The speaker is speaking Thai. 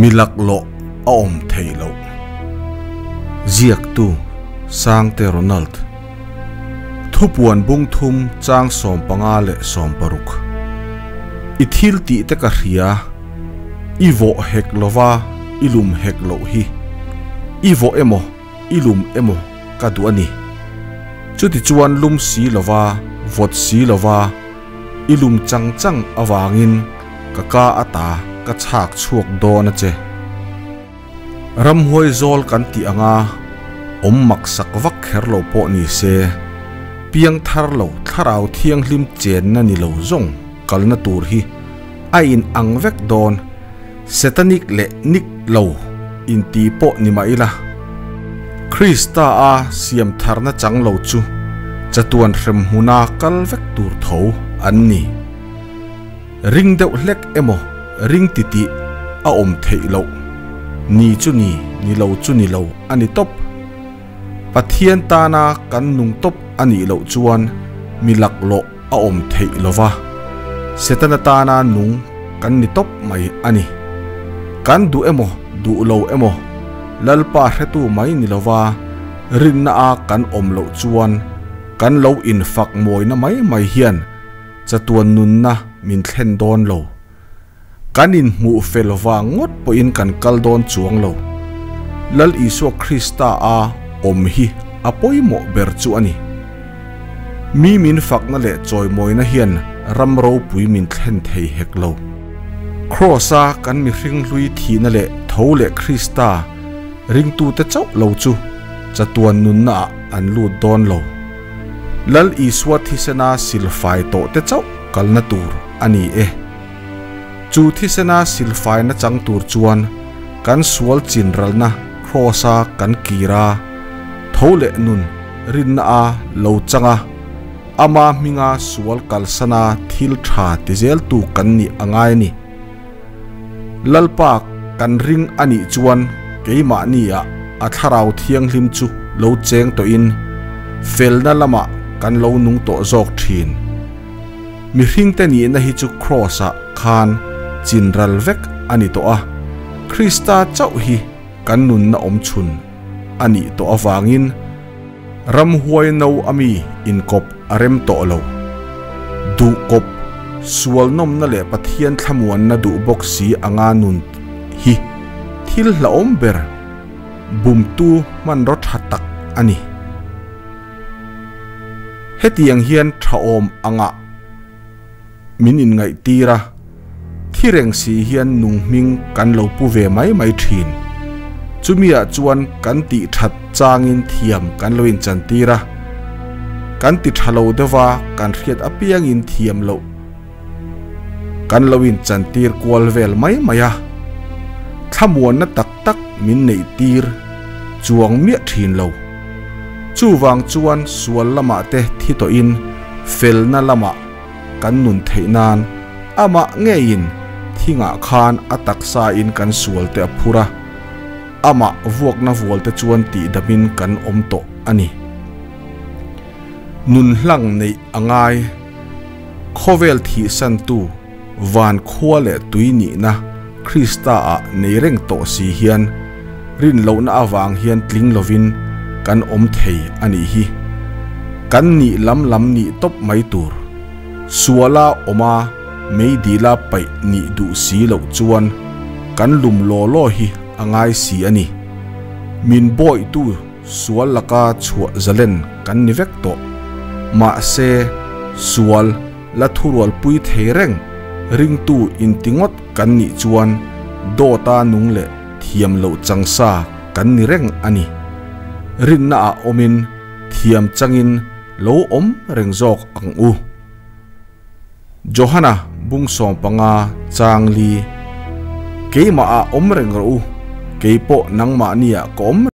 mi lạc lo aom thầy lo ziak tu sang te ronald thupuan bung thum chang som panga le som paruk ithil ti te vô hria ivo hek lova lùm hek lo hi vô emo lùm emo ka du ani chu ti chuan lum si lova vot chăng lova ilum chang chang awangin kaka ta กระชากชวกโดนะเจรำหวยโจลกันตีอ่างอมมักสักวักเฮรโลปนีเซเพียงทารโลทาราวเทียงลิมเจนนันนิโลจงกันนตูรีไออินอังเวกดอนเซตานิกเลกนิกโลอินตีปนีมาอิละคริสตาอาเสียมทารนจังโลจูจะตวนเริมหุนากัลเวกตูรโถอันนี้ ริงเดวเล็กเอโม ring ti ti a om thei lo ni chu ni ni lo chu ni lo ani top pathian ta na kan nung top ani lo chuan milak lo a om thei lova setana ta na nung kan ni top mai ani kan du emo du lo emo lalpa hretu mai ni lova rin na a kan om lo chuan kan lo in fak moi na mai mai hian chatuan nun na min thlen don lo kanin mu felwa ngot po in kan kaldon chuang lo lal iso krista a om hi apoi mo ber chu ani mi min fak na le choi moi na hian ram ro pui min thlen thei hek lo crossa kan mi ring lui thi na le tho le krista ring tu te chau lo chu chatuan nun na an lu don lo lal iswa thisena silfai to te chau kalna tur ani e eh. จูที่เสนาสิลไฟนะจังตูรจวนกันสวลจินรัลนะครอซากันกีราเทเลนุนรินอาโลจังอาอามามิงาสวลกัลสนาทิลชาติเซลตูกันนี่อ่างไงนี่ลลปากกันริงอันนี้จวนเกี่ยมานี่อะอัทราวเทียงลิมจูโลเจงตัวอินเฟลนัลมะกันโลนุงโตจอกทีนมีริงแต่นี้นะฮิจุครอซาคานจินรัลเวกอันนี้ตัวคริสตาเจ้าฮีกันนุนน่าอมชุนอันนี้ตัววางินรำหวยน่าวอามีอินกบอารมตัวโลดูกบสวลนมนั่นแหละปะเทียนขมวนน่าดูบกซีอางานุนฮีทิลลาอมเบร์บุมตูมันรถหัตักอันนี้เฮตียงเฮียนทะอมอางะมินินไงตีระที่เร่งสีเฮียนนุ่งมิงกันเหลาปูเวไม่ไม่ทีนจุมีอจวนกันติถัดจางินเทียมกันเลวินจันตีระกันติดฮัลโหลเดว่ากันเรียดอภียังอินเทียมเลวกันเลวินจันตีร์กวลเวลไม่ไม่ะถ้ามวนนตักตักมินในตีร์จวงเมียิีนเลวจู่วางจวนส่วนละมาเตะที่ตัวอินเฟลนละมากันนุ่นเทนานอามาเงยินีิงาคานอัตักซาอินกันสวลเตอพูระอามาวกนวลเตจวนตีดมินกันอมโตอันนี้นุนหลังในอ่างไอโคเวลที่สันตูวานคัวเลตุยนีนะคริสตาในเร่งโตสีเฮียนรินเลวน้าวางเฮียนทลิงลวินกันอมเทยอันนี้ฮีกันนี่ลำลำนี่ตบไม่ตูรสัวลาอมา mấy đi la bảy nị đủ xí lậu chuan cắn lùm lò lò hi angai à xí ani à min boy tu sual laka chua zalen cắn ni vek to mà xe sual la thural pui thei reng ring tu in tingot cắn nị chuan do ta nung lệ thiam lậu chăng sa cắn ni reng ani à rin na a omin thiam in lâu om reng jok ang u Johanna bung som panga chang li ke ma a om reng ro ke po nang ma nia kom